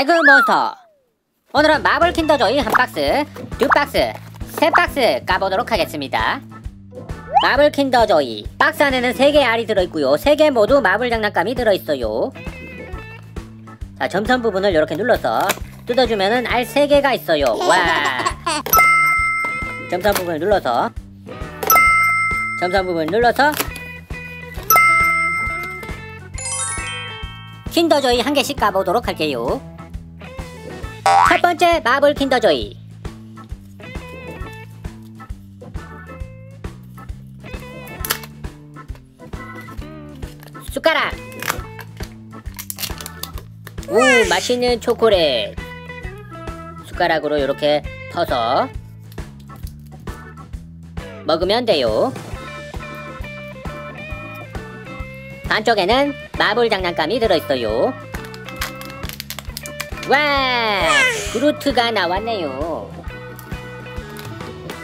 아이고 몬스터 오늘은 마블 킨더 조이 한 박스 두 박스 세 박스 까보도록 하겠습니다. 마블 킨더 조이 박스 안에는 3개의 알이 들어있고요. 3개 모두 마블 장난감이 들어있어요. 자 점선 부분을 이렇게 눌러서 뜯어주면은 알 3개가 있어요. 와. 점선 부분을 눌러서 점선 부분을 눌러서 킨더조이 한 개씩 까보도록 할게요 첫 번째 마블 킨더조이. 숟가락. 우 맛있는 초콜릿. 숟가락으로 이렇게 퍼서 먹으면 돼요. 반쪽에는 마블 장난감이 들어있어요 와 그루트가 나왔네요.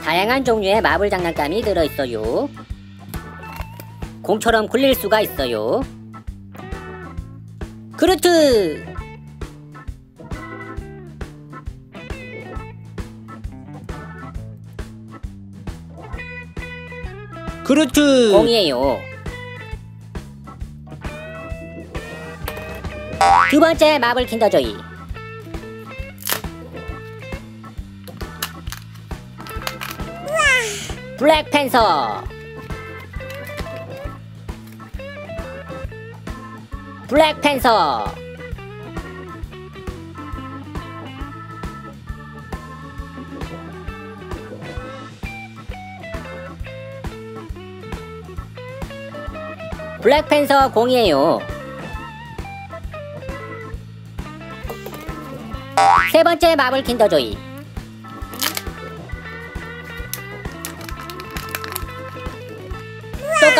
다양한 종류의 마블 장난감이 들어있어요. 공처럼 굴릴 수가 있어요. 그루트! 그루트! 공이에요. 두 번째 마블 킨더조이 블랙팬서. 블랙팬서. 블랙팬서 공이에요. 세 번째 마블 킨더조이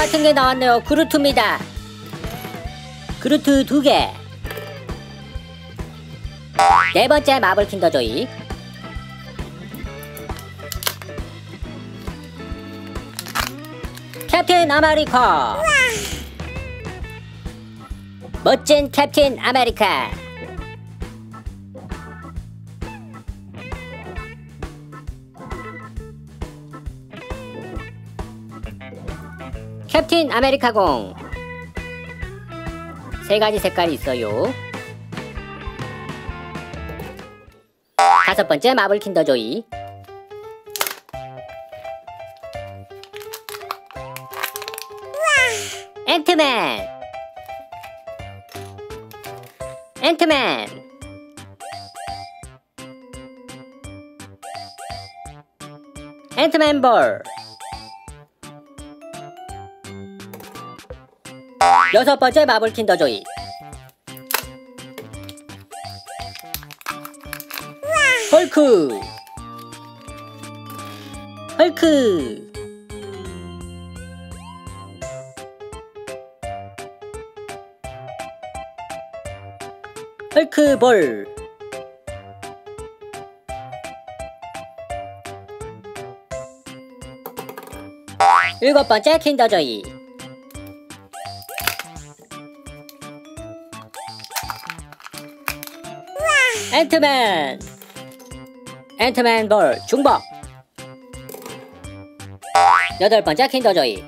같은 게 나왔네요. 그루트입니다. 그루트 두 개. 네 번째 마블 킨더 조이. 캡틴 아메리카. 멋진 캡틴 아메리카 캡틴 아메리카공. 세 가지 색깔이 있어요. 다섯 번째 마블 킨더 조이. 앤트맨. 앤트맨. 앤트맨 볼 여섯 번째 마블 킨더 조이. 헐크. 헐크. 헐크 볼. 일곱 번째 킨더조이 앤트맨. 앤트맨 볼 중복. 여덟 번째 킨더조이.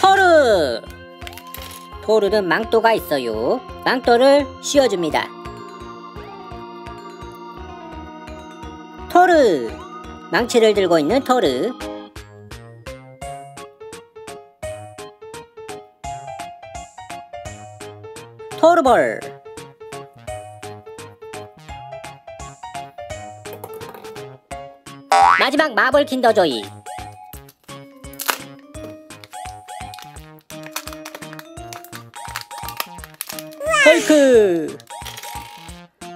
토르. 토르는 망토가 있어요. 망토를 씌워줍니다. 토르. 망치를 들고 있는 토르 토르볼 마지막 마블 킨더조이. 헐크.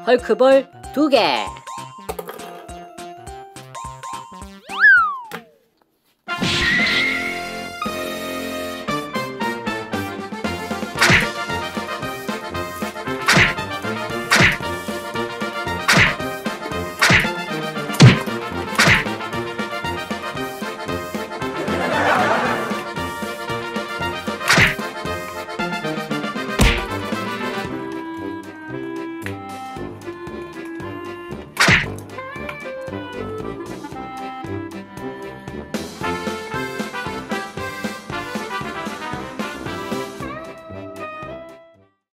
헐크볼 두개 Música